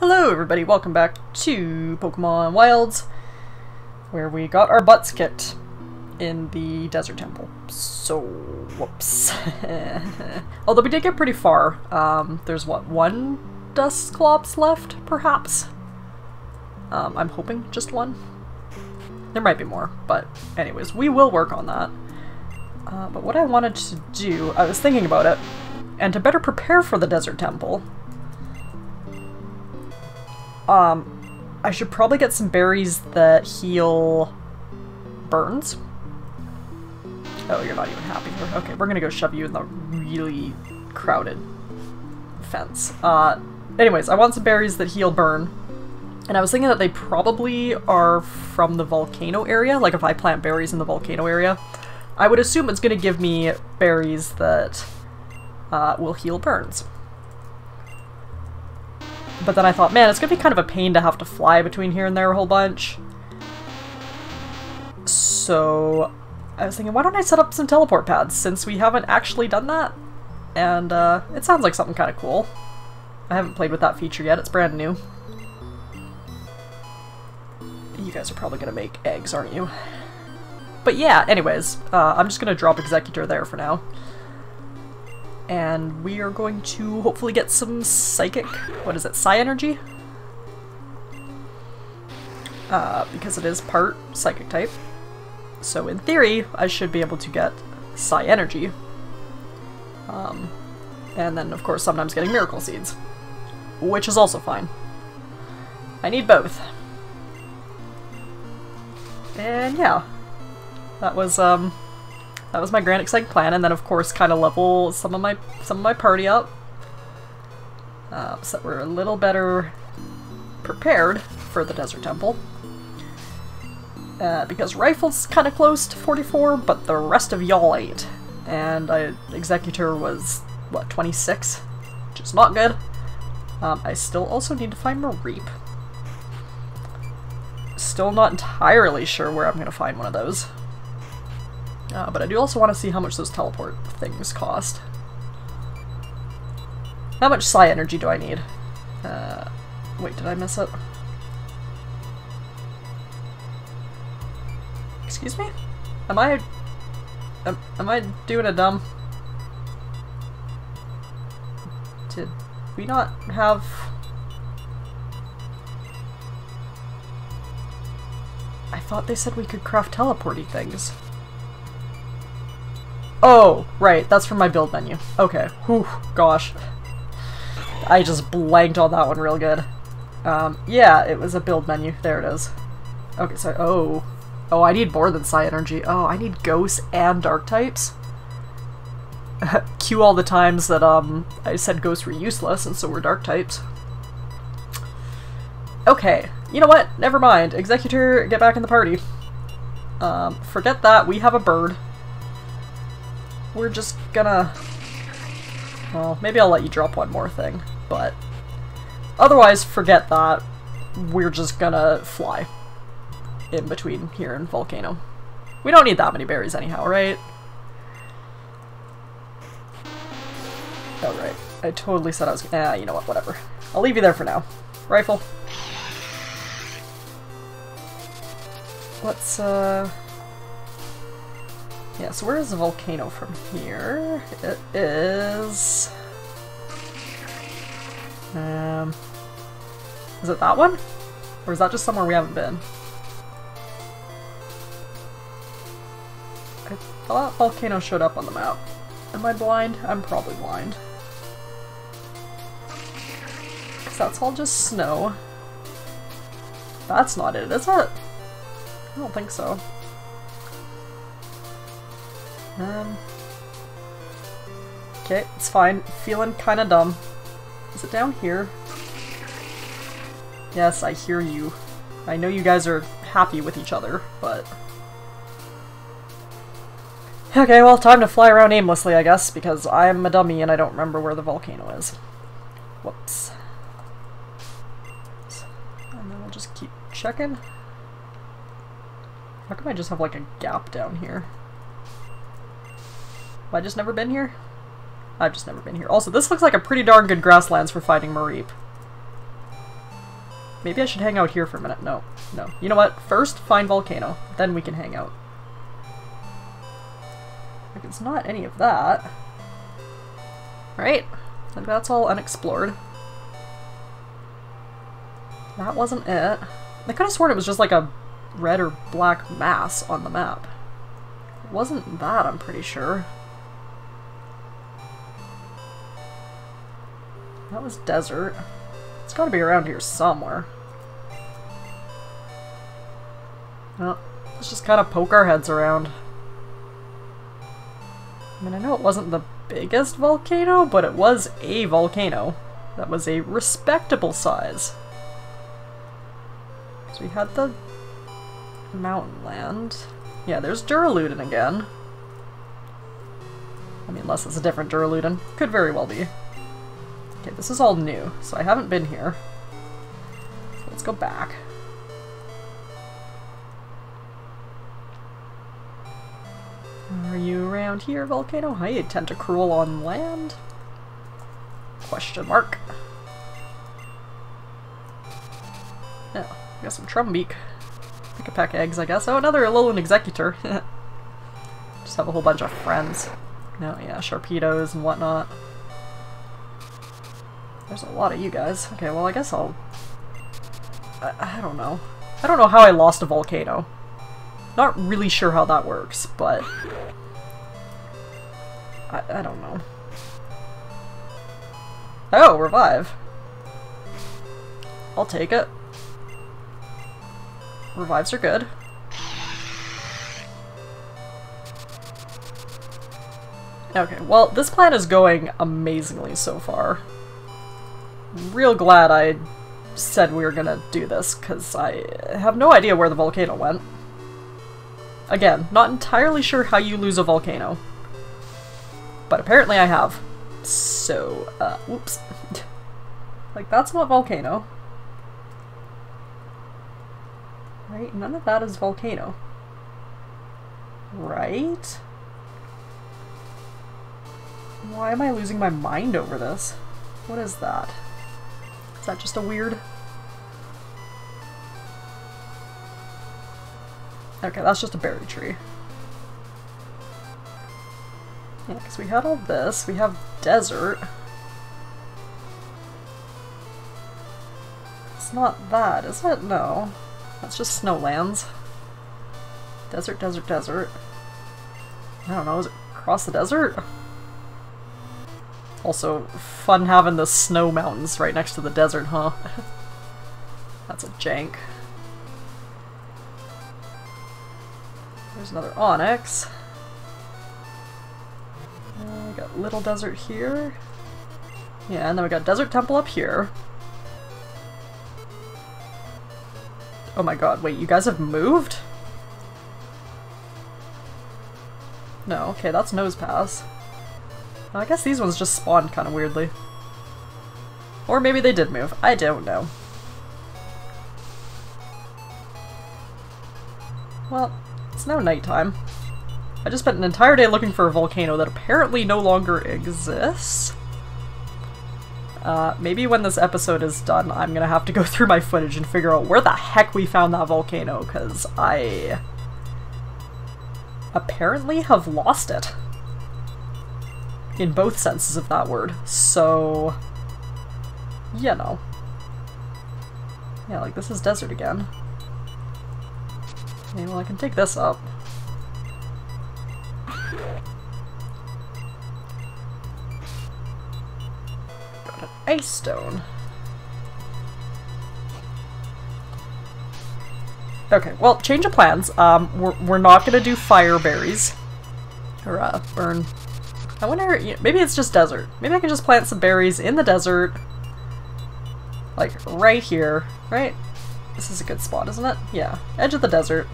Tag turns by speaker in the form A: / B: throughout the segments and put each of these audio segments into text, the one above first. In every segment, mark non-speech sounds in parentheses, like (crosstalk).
A: Hello everybody, welcome back to Pokemon Wilds, where we got our butts kicked in the Desert Temple. So, whoops. (laughs) Although we did get pretty far. Um, there's what, one Dusclops left, perhaps? Um, I'm hoping just one. There might be more, but anyways, we will work on that. Uh, but what I wanted to do, I was thinking about it, and to better prepare for the Desert Temple, um, I should probably get some berries that heal burns. Oh, you're not even happy. Okay, we're gonna go shove you in the really crowded fence. Uh, anyways, I want some berries that heal burn. And I was thinking that they probably are from the volcano area, like if I plant berries in the volcano area. I would assume it's gonna give me berries that uh, will heal burns. But then I thought, man, it's gonna be kind of a pain to have to fly between here and there a whole bunch. So I was thinking, why don't I set up some teleport pads since we haven't actually done that? And uh, it sounds like something kind of cool. I haven't played with that feature yet, it's brand new. You guys are probably gonna make eggs, aren't you? But yeah, anyways, uh, I'm just gonna drop Exeggutor there for now and we are going to hopefully get some psychic, what is it, psi energy? Uh, because it is part psychic type. So in theory, I should be able to get psi energy. Um, and then of course sometimes getting miracle seeds, which is also fine. I need both. And yeah, that was um, that was my Grand Excite plan, and then of course kind of level some of my some of my party up. Uh, so we're a little better prepared for the Desert Temple. Uh, because Rifle's kind of close to 44, but the rest of y'all ain't. And I, Exeggutor was, what, 26? Which is not good. Um, I still also need to find Mareep. Still not entirely sure where I'm going to find one of those. Uh, but I do also want to see how much those teleport things cost. How much psi energy do I need? Uh, wait, did I miss it? Excuse me? Am I... Am, am I doing a dumb... Did we not have... I thought they said we could craft teleporty things. Oh, right, that's from my build menu. Okay, whew, gosh. I just blanked on that one real good. Um, yeah, it was a build menu. There it is. Okay, so, oh. Oh, I need more than Psi Energy. Oh, I need Ghosts and Dark types. (laughs) Cue all the times that, um, I said Ghosts were useless, and so were Dark types. Okay, you know what? Never mind. Exeggutor, get back in the party. Um, forget that. We have a bird we're just gonna... Well, maybe I'll let you drop one more thing, but... Otherwise, forget that. We're just gonna fly. In between here and Volcano. We don't need that many berries anyhow, right? Oh, right. I totally said I was- ah, you know what, whatever. I'll leave you there for now. Rifle. Let's, uh... Yeah, so where is the volcano from here? It is... Um... Is it that one? Or is that just somewhere we haven't been? I thought volcano showed up on the map. Am I blind? I'm probably blind. Because that's all just snow. That's not it, is it? I don't think so. Um. Okay, it's fine. Feeling kinda dumb. Is it down here? Yes, I hear you. I know you guys are happy with each other, but... Okay, well, time to fly around aimlessly, I guess, because I'm a dummy and I don't remember where the volcano is. Whoops. And then we'll just keep checking. How come I just have, like, a gap down here? Have I just never been here? I've just never been here. Also, this looks like a pretty darn good grasslands for fighting Mareep. Maybe I should hang out here for a minute. No, no. You know what? First, find volcano. Then we can hang out. Like, it's not any of that. Right? Like, that's all unexplored. That wasn't it. I could have sworn it was just like a red or black mass on the map. It wasn't that, I'm pretty sure. That was desert. It's gotta be around here somewhere. Well, let's just kind of poke our heads around. I mean, I know it wasn't the biggest volcano, but it was a volcano. That was a respectable size. So we had the mountain land. Yeah, there's Duraludon again. I mean, unless it's a different Duraludon. Could very well be. Okay, this is all new, so I haven't been here. Let's go back. Are you around here, Volcano? Hi, Tentacruel on land? Question mark. Oh, got some Trumbeak. Pikipek eggs, I guess. Oh, another Alolan Exeggutor. (laughs) Just have a whole bunch of friends. No, yeah, Sharpedos and whatnot. There's a lot of you guys. Okay, well, I guess I'll... I, I don't know. I don't know how I lost a volcano. Not really sure how that works, but... I, I don't know. Oh, revive. I'll take it. Revives are good. Okay, well, this plan is going amazingly so far. Real glad I said we were gonna do this, because I have no idea where the volcano went. Again, not entirely sure how you lose a volcano. But apparently I have. So, uh, whoops. (laughs) like, that's not volcano. Right? None of that is volcano. Right? Why am I losing my mind over this? What is that? That just a weird... Okay, that's just a berry tree. Yeah, because we had all this. We have desert. It's not that, is it? No. That's just snowlands. Desert, desert, desert. I don't know, is it across the desert? Also, fun having the snow mountains right next to the desert, huh? (laughs) That's a jank. There's another Onix. Uh, we got Little Desert here. Yeah, and then we got Desert Temple up here. Oh my god, wait, you guys have moved? No, okay, that's Nosepass. I guess these ones just spawned kind of weirdly. Or maybe they did move. I don't know. Well, it's now nighttime. I just spent an entire day looking for a volcano that apparently no longer exists. Uh, maybe when this episode is done, I'm gonna have to go (laughs) through my footage and figure out where the heck we found that volcano, because I apparently have lost it. In both senses of that word. So, you know. Yeah, like this is desert again. Okay, well I can take this up. Got an ice stone. Okay, well, change of plans. Um, we're, we're not gonna do fire berries. Or, uh, burn. I wonder, maybe it's just desert. Maybe I can just plant some berries in the desert. Like, right here. Right? This is a good spot, isn't it? Yeah. Edge of the desert.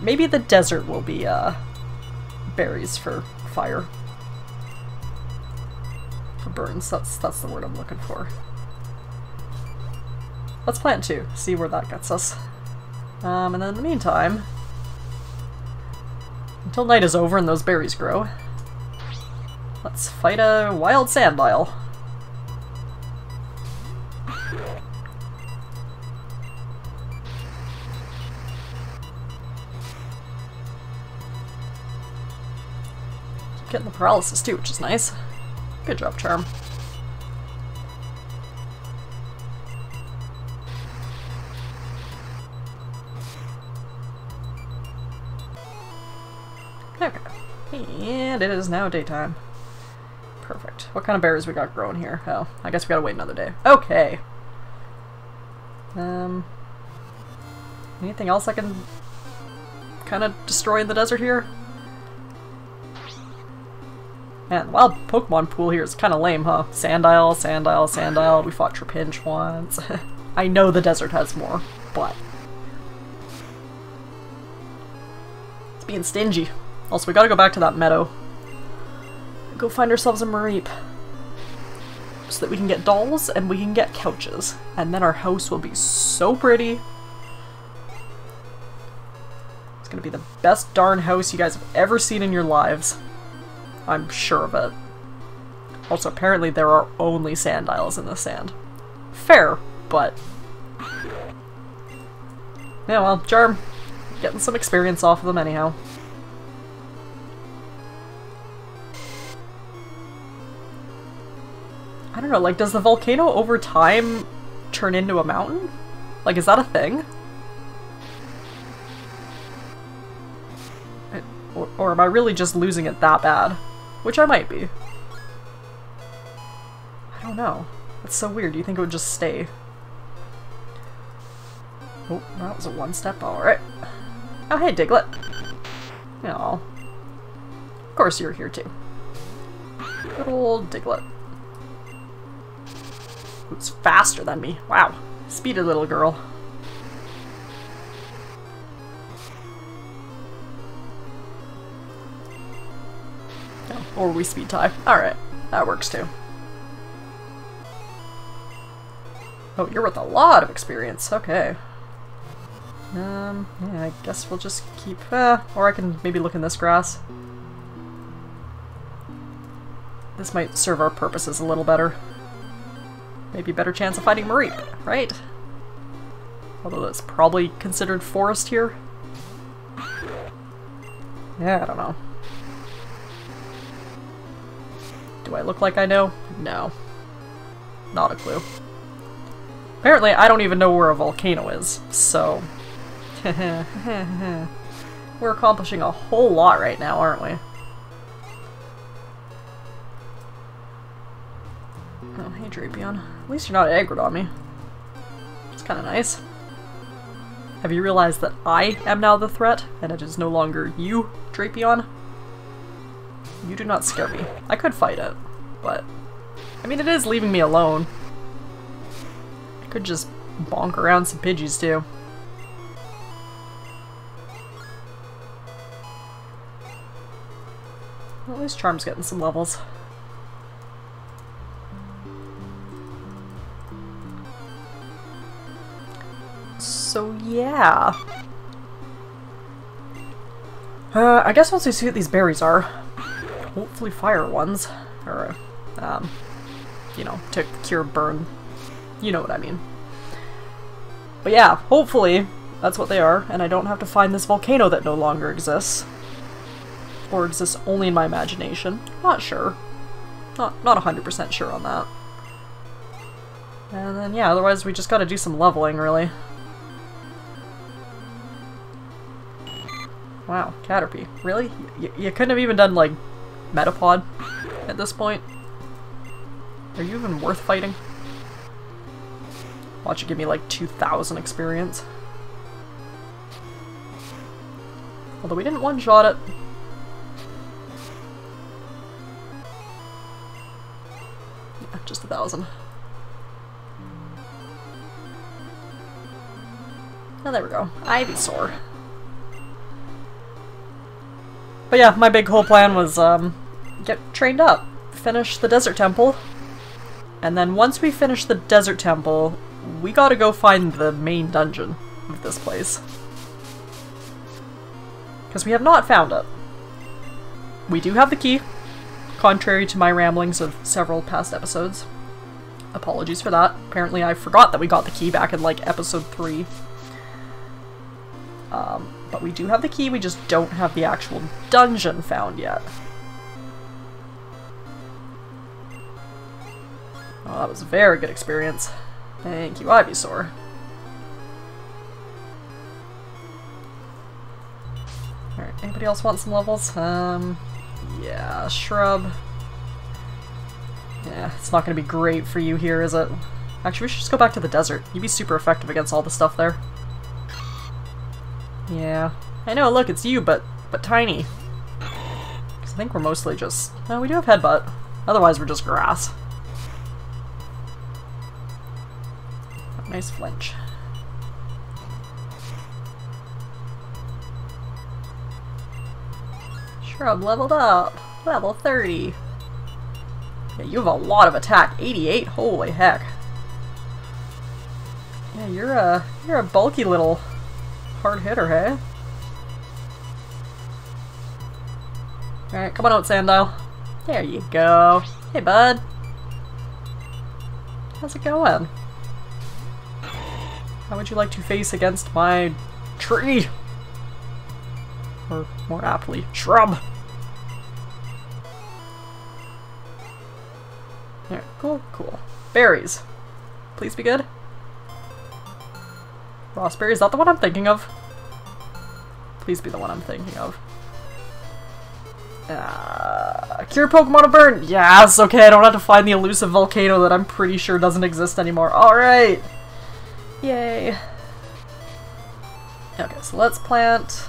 A: Maybe the desert will be, uh, berries for fire. For burns, that's, that's the word I'm looking for. Let's plant two, see where that gets us. Um, and then in the meantime, until night is over and those berries grow, Let's fight a wild Sandile. Getting the paralysis too, which is nice. Good job, Charm. Okay. And it is now daytime. What kind of berries we got growing here? Oh, I guess we gotta wait another day. Okay. Um, anything else I can kind of destroy in the desert here? Man, the wild Pokemon pool here is kind of lame, huh? Sandile, Sandile, Sandile. We fought Trapinch once. (laughs) I know the desert has more, but... It's being stingy. Also, we gotta go back to that meadow. Go find ourselves a Mareep. So that we can get dolls and we can get couches. And then our house will be so pretty. It's gonna be the best darn house you guys have ever seen in your lives. I'm sure of it. Also, apparently there are only sand Sandiles in the sand. Fair, but... (laughs) Yeah, well, Charm. Getting some experience off of them anyhow. I don't know, like, does the volcano over time turn into a mountain? Like, is that a thing? Or, or am I really just losing it that bad? Which I might be. I don't know. That's so weird. Do you think it would just stay? Oh, that was a one step. Alright. Oh, hey, Diglett. Oh. Of course you're here too. Good old Diglett. It's faster than me. Wow. Speedy little girl. Oh, or we speed tie. Alright. That works too. Oh, you're with a lot of experience. Okay. Um, yeah, I guess we'll just keep, uh, or I can maybe look in this grass. This might serve our purposes a little better. Maybe better chance of finding Mareep, right? Although that's probably considered forest here. Yeah, I don't know. Do I look like I know? No. Not a clue. Apparently, I don't even know where a volcano is, so... (laughs) We're accomplishing a whole lot right now, aren't we? Oh, hey Drapion. At least you're not aggroed on me. It's kind of nice. Have you realized that I am now the threat, and it is no longer you, Drapion? You do not scare me. I could fight it, but... I mean, it is leaving me alone. I could just bonk around some Pidgeys, too. Well, at least Charm's getting some levels. Yeah. Uh, I guess once we see what these berries are, hopefully fire ones, or, um, you know, to cure burn. You know what I mean. But yeah, hopefully that's what they are, and I don't have to find this volcano that no longer exists. Or exists only in my imagination. Not sure. Not not 100% sure on that. And then yeah, otherwise we just gotta do some leveling, really. Wow, Caterpie. Really? Y you couldn't have even done, like, Metapod at this point? Are you even worth fighting? Watch it give me, like, 2,000 experience. Although we didn't one-shot it. Yeah, just a thousand. Oh, there we go. Ivysaur. But yeah, my big whole plan was um, get trained up, finish the Desert Temple, and then once we finish the Desert Temple, we gotta go find the main dungeon of this place. Because we have not found it. We do have the key, contrary to my ramblings of several past episodes. Apologies for that. Apparently I forgot that we got the key back in like episode 3. Um, but we do have the key, we just don't have the actual dungeon found yet. Oh, that was a very good experience. Thank you, Ivysaur. Alright, anybody else want some levels? Um, yeah, shrub. Yeah, it's not gonna be great for you here, is it? Actually, we should just go back to the desert. You'd be super effective against all the stuff there. Yeah. I know, look, it's you, but but tiny. Because I think we're mostly just... No, we do have Headbutt. Otherwise, we're just grass. Nice flinch. Shrub leveled up. Level 30. Yeah, you have a lot of attack. 88? Holy heck. Yeah, you're a you're a bulky little hard hitter, hey? Alright, come on out, Sandile. There you go. Hey, bud. How's it going? How would you like to face against my tree? Or more aptly, shrub. Yeah, cool, cool. Berries. Please be good. Rawst Berry, is that the one I'm thinking of? Please be the one I'm thinking of. Uh, cure Pokemon of Burn! Yes, okay, I don't have to find the elusive volcano that I'm pretty sure doesn't exist anymore. Alright! Yay. Okay, so let's plant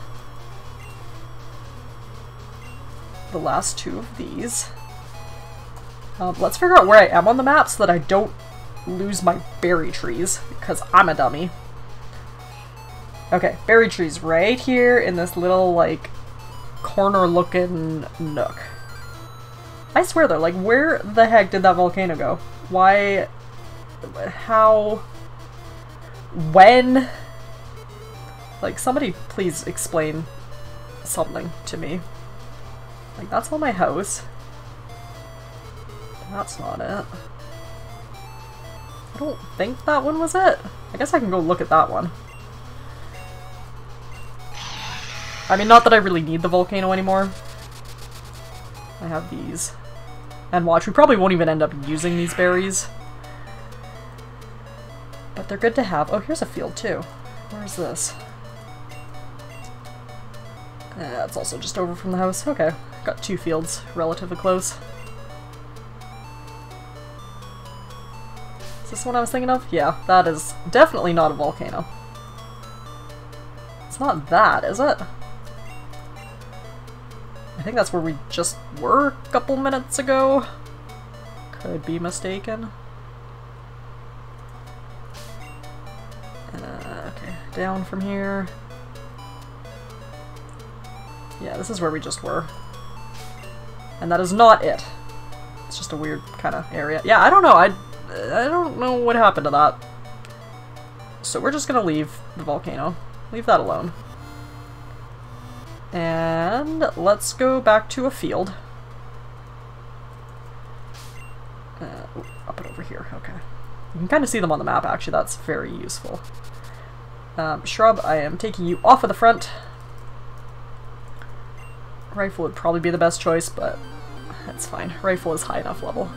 A: the last two of these. Um, let's figure out where I am on the map so that I don't lose my berry trees, because I'm a dummy. Okay, berry trees right here in this little, like, corner-looking nook. I swear though, like, where the heck did that volcano go? Why... How... When? Like, somebody please explain something to me. Like, that's not my house. That's not it. I don't think that one was it. I guess I can go look at that one. I mean, not that I really need the volcano anymore. I have these. And watch, we probably won't even end up using these berries. But they're good to have. Oh, here's a field too. Where's this? Uh, also just over from the house. Okay, got two fields relatively close. Is this one I was thinking of? Yeah, that is definitely not a volcano. It's not that, is it? I think that's where we just were a couple minutes ago. Could be mistaken. Uh, okay, down from here. Yeah, this is where we just were. And that is not it. It's just a weird kind of area. Yeah, I don't know. I, I don't know what happened to that. So we're just gonna leave the volcano. Leave that alone. And let's go back to a field. Uh, up and over here, okay. You can kind of see them on the map, actually. That's very useful. Um, shrub, I am taking you off of the front. Rifle would probably be the best choice, but that's fine. Rifle is high enough level.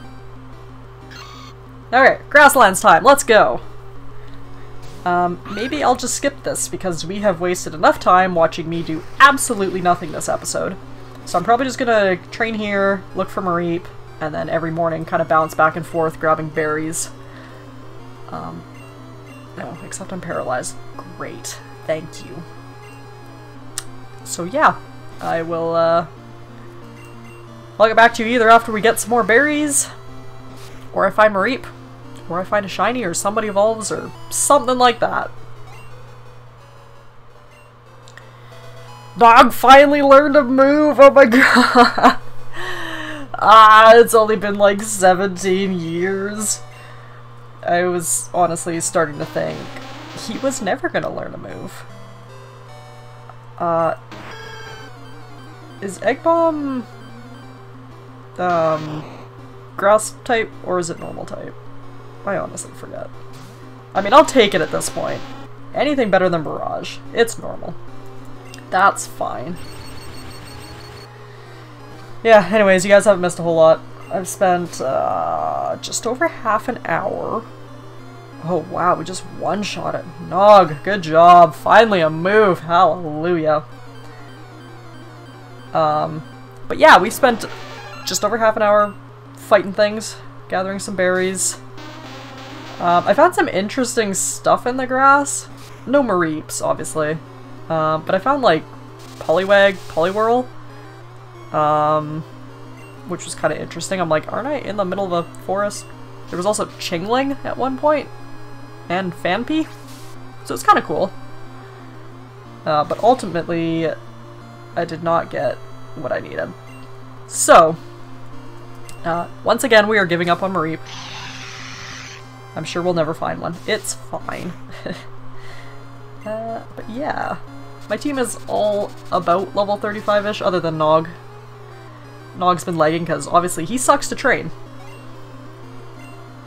A: Alright, grasslands time. Let's go. Um, maybe I'll just skip this because we have wasted enough time watching me do absolutely nothing this episode. So I'm probably just gonna train here, look for Mareep, and then every morning kind of bounce back and forth grabbing berries. Um, no, except I'm paralyzed. Great. Thank you. So yeah, I will, uh... I'll get back to you either after we get some more berries, or if I Mareep or I find a shiny or somebody evolves or something like that. Dog finally learned to move! Oh my (laughs) god! ah, it's only been like 17 years. I was honestly starting to think he was never gonna learn to move. Uh, is Egg Bomb um, grass type or is it normal type? I honestly forget. I mean, I'll take it at this point. Anything better than Barrage. It's normal. That's fine. Yeah, anyways, you guys haven't missed a whole lot. I've spent uh, just over half an hour. Oh wow, we just one-shot it. Nog, good job. Finally a move. Hallelujah. Um, but yeah, we spent just over half an hour fighting things, gathering some berries. Um, I found some interesting stuff in the grass. No Mareeps, obviously. Um, but I found like Poliwag, Poliwhirl. Um, which was kind of interesting. I'm like, aren't I in the middle of a forest? There was also Chingling at one point, and Phanpy, so it's kind of cool. Uh, but ultimately, I did not get what I needed. So, uh, once again, we are giving up on Mareep. I'm sure we'll never find one. It's fine. (laughs) uh, but yeah, my team is all about level 35-ish, other than Nog. Nog's been lagging because obviously he sucks to train.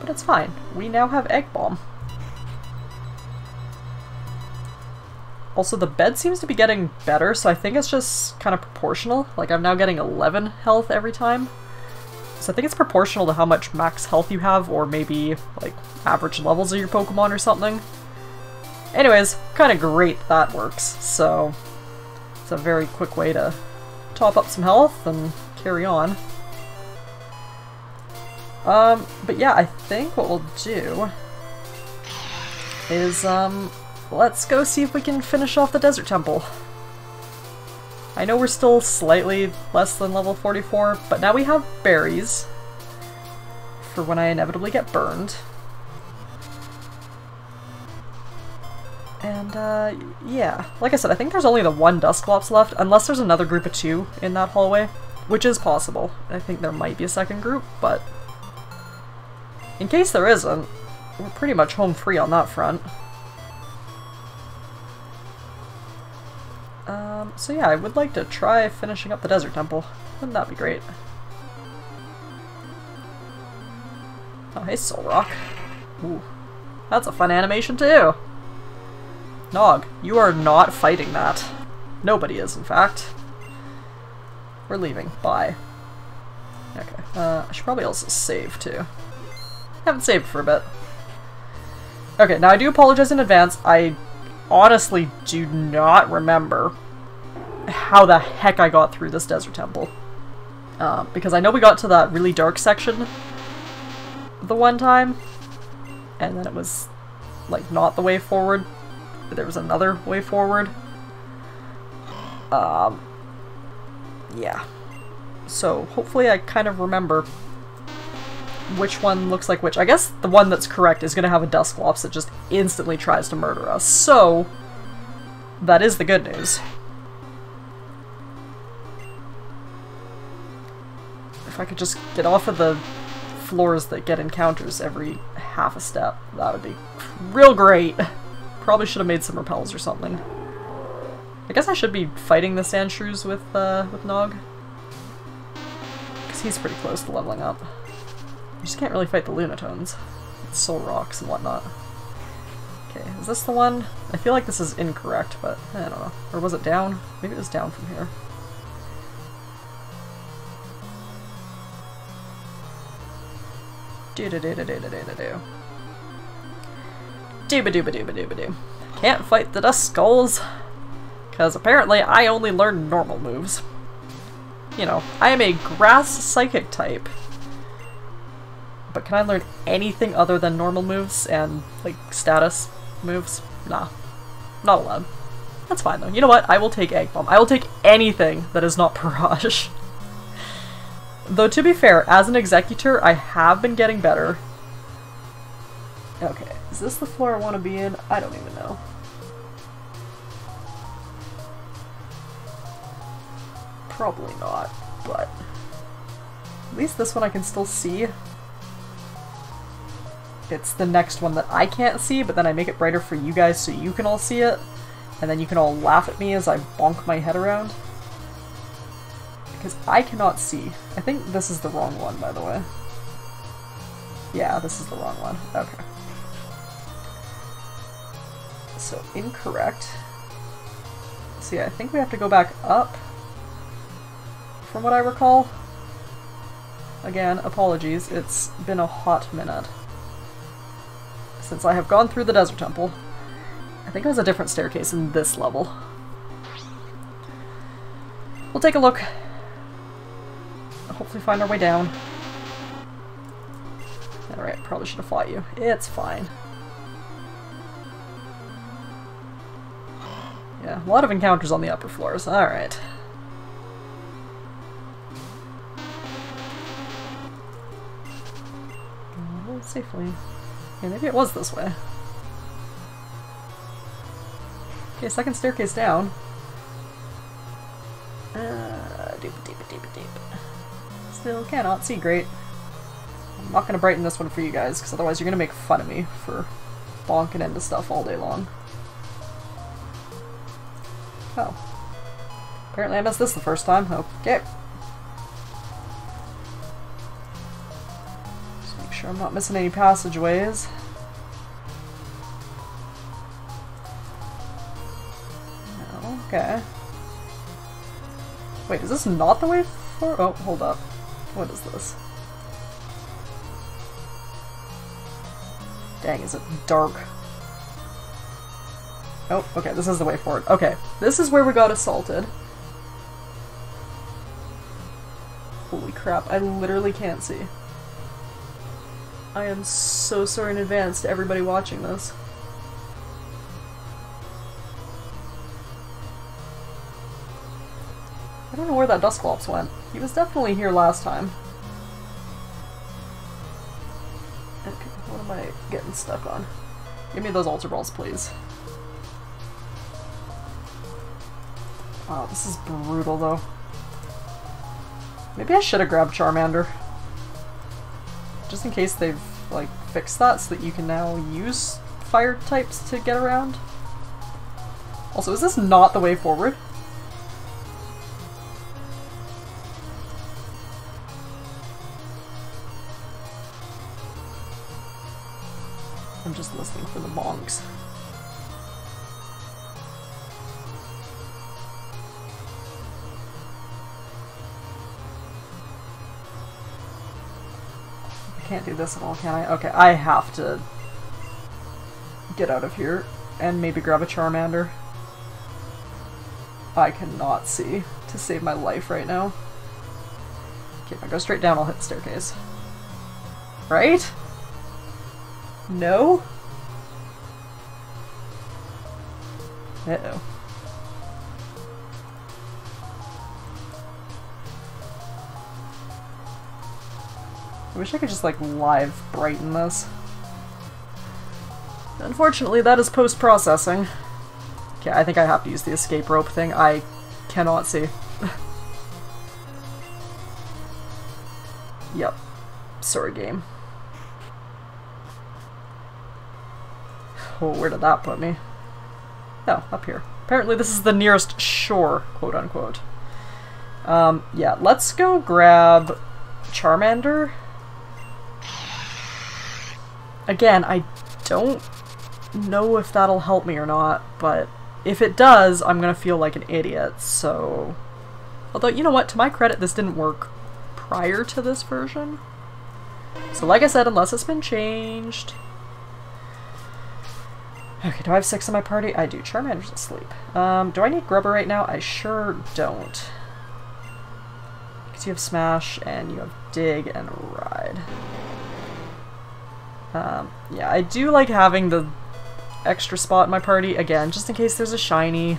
A: But it's fine. We now have Egg Bomb. Also, the bed seems to be getting better, so I think it's just kind of proportional. Like, I'm now getting 11 health every time. So I think it's proportional to how much max health you have, or maybe, like, average levels of your Pokemon or something. Anyways, kind of great that works, so it's a very quick way to top up some health and carry on. Um, but yeah, I think what we'll do is, um, let's go see if we can finish off the Desert Temple. I know we're still slightly less than level 44, but now we have berries for when I inevitably get burned. And, uh, yeah. Like I said, I think there's only the one Dusclops left, unless there's another group of two in that hallway. Which is possible. I think there might be a second group, but in case there isn't, we're pretty much home free on that front. Um, so yeah, I would like to try finishing up the Desert Temple. Wouldn't that be great? Oh, hey, Solrock. Ooh. That's a fun animation too! Nog, you are not fighting that. Nobody is, in fact. We're leaving. Bye. Okay. Uh, I should probably also save, too. Haven't saved for a bit. Okay, now I do apologize in advance. I honestly do not remember how the heck I got through this desert temple. Uh, because I know we got to that really dark section the one time, and then it was, like, not the way forward. but There was another way forward. Um, yeah. So hopefully I kind of remember which one looks like which. I guess the one that's correct is going to have a Dusclops that just instantly tries to murder us. So, that is the good news. If I could just get off of the floors that get encounters every half a step, that would be real great. Probably should have made some repels or something. I guess I should be fighting the Sandshrews with, uh, with Nog. Because he's pretty close to leveling up. You just can't really fight the Lunatones. It's Solrocks and whatnot. Okay, is this the one? I feel like this is incorrect, but I don't know. Or was it down? Maybe it was down from here. Do do do do do do do do. Can't fight the Duskulls. Because apparently I only learn normal moves. You know, I am a grass psychic type. But can I learn anything other than normal moves and, like, status moves? Nah. Not allowed. That's fine though. You know what? I will take Egg Bomb. I will take anything that is not (laughs) Barrage. Though to be fair, as an Exeggutor, I have been getting better. Okay, is this the floor I want to be in? I don't even know. Probably not, but at least this one I can still see. It's the next one that I can't see, but then I make it brighter for you guys so you can all see it. And then you can all laugh at me as I bonk my head around. Because I cannot see. I think this is the wrong one, by the way. Yeah, this is the wrong one. Okay. So, incorrect. See, I think we have to go back up from what I recall. Again, apologies, it's been a hot minute since I have gone through the Desert Temple. I think it was a different staircase in this level. We'll take a look. Hopefully find our way down. Alright, probably should have fought you. It's fine. Yeah, a lot of encounters on the upper floors. Alright. Safely. Yeah, maybe it was this way. Okay, second staircase down. Uh, deep, deep, deep, deep. Still cannot see great. I'm not gonna brighten this one for you guys, because otherwise you're gonna make fun of me for bonking into stuff all day long. Oh. Apparently I missed this the first time. Okay. Sure I'm not missing any passageways. Okay. Wait, is this not the way for- oh, hold up. What is this? Dang, is it dark? Oh, okay, this is the way forward. Okay, this is where we got assaulted. Holy crap, I literally can't see. I am so sorry in advance to everybody watching this. I don't know where that Dusclops went. He was definitely here last time. Okay, what am I getting stuck on? Give me those altar balls, please. Wow, this is brutal though. Maybe I should have grabbed Charmander. Just in case they've, like, fixed that so that you can now use fire types to get around. Also, is this not the way forward? I'm just listening for the monks. Can't do this at all, can I? Okay, I have to get out of here and maybe grab a Charmander. I cannot see to save my life right now. Okay, if I go straight down, I'll hit the staircase. Right? No? Uh-oh. Wish I could just, like, live brighten this. Unfortunately, that is post-processing. Okay, I think I have to use the escape rope thing. I cannot see. (laughs) yep. Sorry, game. Oh, where did that put me? Oh, up here. Apparently this is the nearest shore, quote unquote. Um, yeah, let's go grab Charmander. Again, I don't know if that'll help me or not, but if it does, I'm gonna feel like an idiot, so... Although, you know what, to my credit, this didn't work prior to this version. So like I said, unless it's been changed, Okay, do I have six in my party? I do. Charmander's asleep. Um, do I need Grubber right now? I sure don't. Because you have Smash, and you have Dig, and Ride. Um, yeah, I do like having the extra spot in my party, again, just in case there's a Shiny,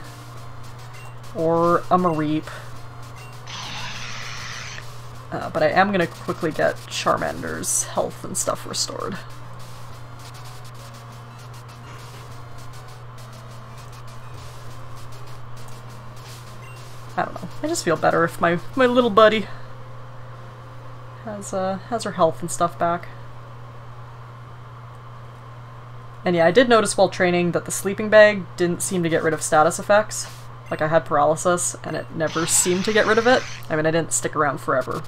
A: or a Mareep. Uh, but I am going to quickly get Charmander's health and stuff restored. I don't know. I just feel better if my my little buddy has uh has her health and stuff back. And yeah, I did notice while training that the sleeping bag didn't seem to get rid of status effects. Like I had paralysis and it never seemed to get rid of it. I mean, I didn't stick around forever.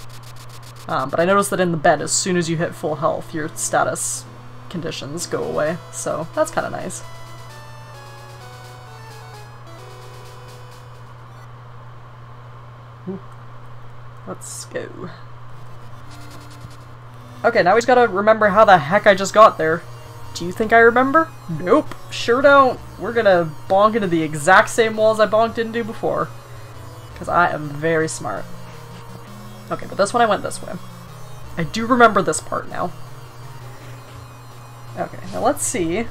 A: Um, but I noticed that in the bed, as soon as you hit full health, your status conditions go away. So that's kind of nice. Let's go. Okay, now he's gotta remember how the heck I just got there. Do you think I remember? Nope, sure don't. We're gonna bonk into the exact same walls I bonked into before. Because I am very smart. Okay, but this one I went this way. I do remember this part now. Okay, now let's see.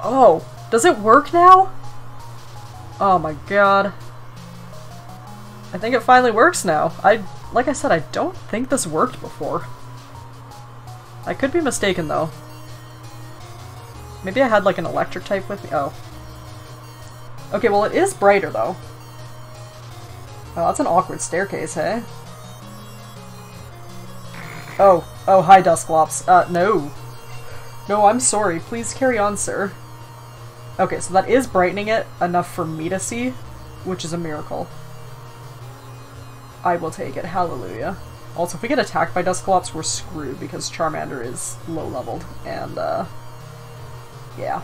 A: Oh, does it work now? Oh my god. I think it finally works now. I, like I said, I don't think this worked before. I could be mistaken though. Maybe I had like an electric type with me. Oh. Okay, well it is brighter though. Oh, that's an awkward staircase, hey? Oh, oh, hi Dusclops. Uh, no. No, I'm sorry. Please carry on, sir. Okay, so that is brightening it enough for me to see, which is a miracle. I will take it. Hallelujah. Also, if we get attacked by Dusclops, we're screwed because Charmander is low-leveled, and, uh, yeah.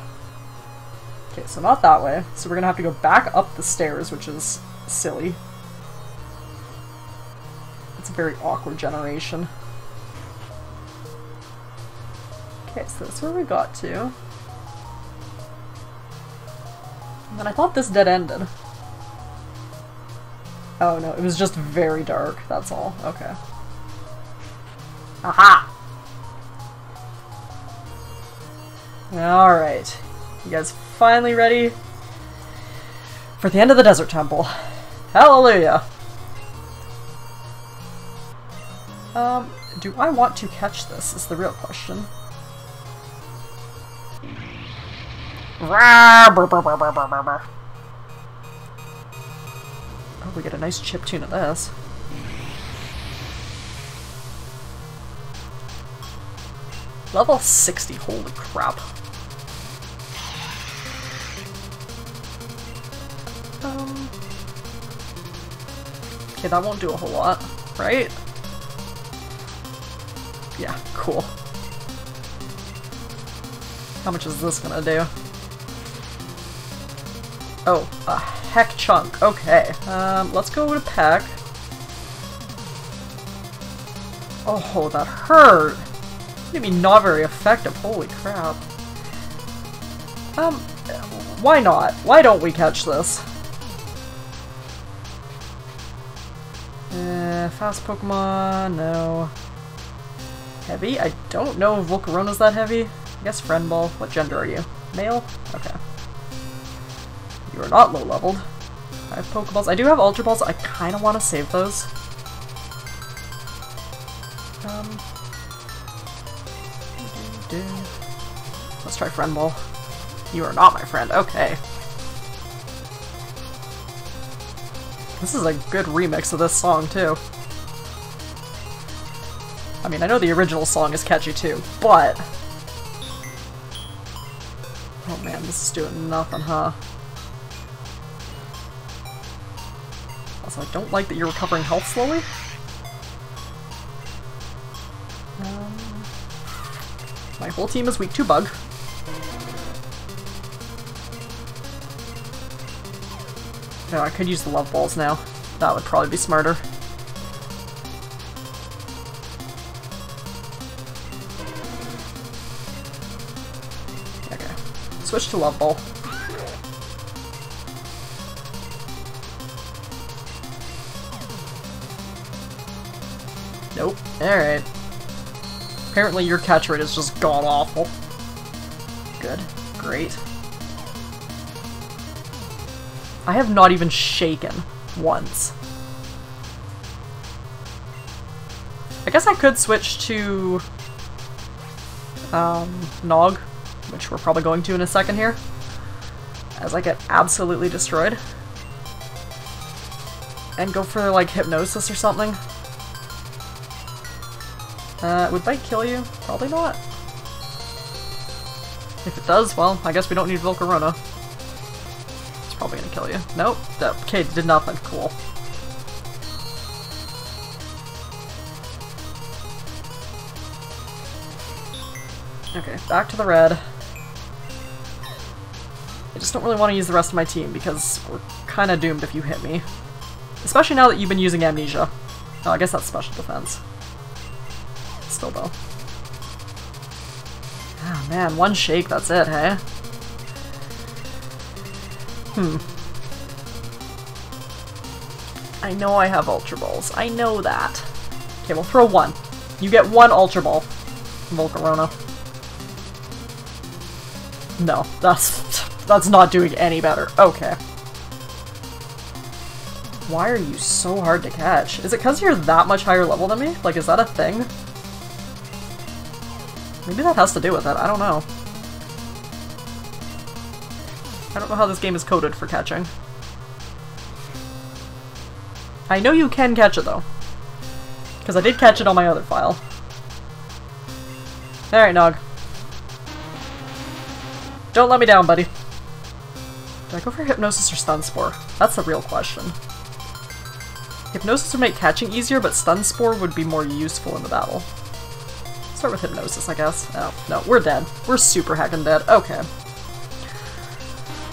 A: Okay, so not that way. So we're gonna have to go back up the stairs, which is silly. It's a very awkward generation. Okay, so that's where we got to. And I thought this dead ended. Oh no, it was just very dark, that's all. Okay. Aha! Alright. You guys finally ready for the end of the Desert Temple. Hallelujah! Um, do I want to catch this is the real question. Oh, we get a nice chip tune of this. Level 60, holy crap. Um, okay, that won't do a whole lot, right? Yeah, cool. How much is this gonna do? Oh, a heck chunk. Okay. Um, let's go to Peck. Oh, that hurt. Maybe not very effective. Holy crap. Um, why not? Why don't we catch this? Uh, fast Pokemon, no. Heavy? I don't know if Volcarona's that heavy. I guess Friend Ball. What gender are you? Male? Okay. You are not low-leveled. I have Pokeballs. I do have Ultra Balls. I kind of want to save those. Um, Let's try Friend Ball. You are not my friend. Okay. This is a good remix of this song, too. I mean, I know the original song is catchy, too, but... Oh man, this is doing nothing, huh? Also, I don't like that you're recovering health slowly. Um, my whole team is weak to bug. No, I could use the love balls now. That would probably be smarter. Okay. Switch to love ball. Alright. Apparently your catch rate is just god-awful. Good. Great. I have not even shaken once. I guess I could switch to um, Nog, which we're probably going to in a second here, as I get absolutely destroyed. And go for like Hypnosis or something. Uh, would Bite kill you? Probably not. If it does, well, I guess we don't need Volcarona. It's probably gonna kill you. Nope. Okay, did nothing. Cool. Okay, back to the red. I just don't really want to use the rest of my team because we're kind of doomed if you hit me. Especially now that you've been using Amnesia. Oh, I guess that's special defense. Still though. Ah, man, one shake, that's it, hey? Hmm. I know I have Ultra Balls. I know that. Okay, we'll throw one. You get one Ultra Ball. Volcarona. No, that's (laughs) that's not doing any better. Okay. Why are you so hard to catch? Is it because you're that much higher level than me? Like, is that a thing? Maybe that has to do with it. I don't know. I don't know how this game is coded for catching. I know you can catch it, though. Because I did catch it on my other file. Alright, Nog. Don't let me down, buddy. Do I go for Hypnosis or Stun Spore? That's the real question. Hypnosis would make catching easier, but Stun Spore would be more useful in the battle. Start with Hypnosis, I guess. Oh, no, we're dead. We're super heckin' dead. Okay.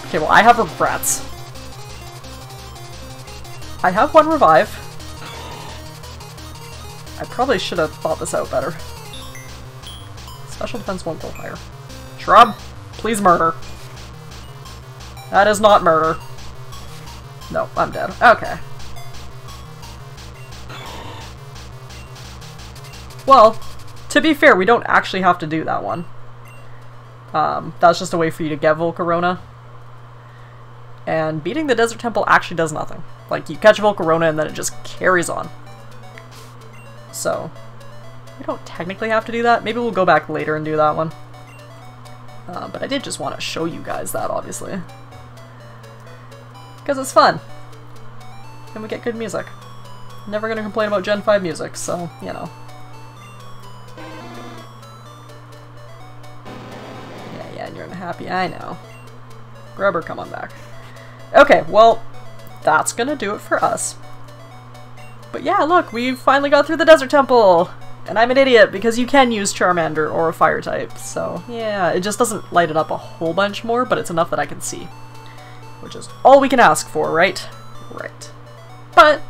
A: Okay, well, I have regrets. I have one revive. I probably should have thought this out better. Special defense won't go higher. Shrub, please murder. That is not murder. No, I'm dead. Okay. Well, to be fair, we don't actually have to do that one. Um, that's just a way for you to get Volcarona. And beating the Desert Temple actually does nothing. Like, you catch Volcarona and then it just carries on. So, we don't technically have to do that. Maybe we'll go back later and do that one. Uh, but I did just want to show you guys that, obviously. Because it's fun. And we get good music. Never gonna complain about Gen 5 music, so, you know. Unhappy, I know. Grubber, come on back. Okay, well, that's gonna do it for us. But yeah, look, we finally got through the Desert Temple! And I'm an idiot because you can use Charmander or a fire type, so yeah, it just doesn't light it up a whole bunch more, but it's enough that I can see. Which is all we can ask for, right? Right. But,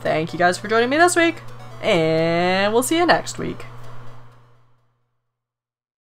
A: thank you guys for joining me this week, and we'll see you next week.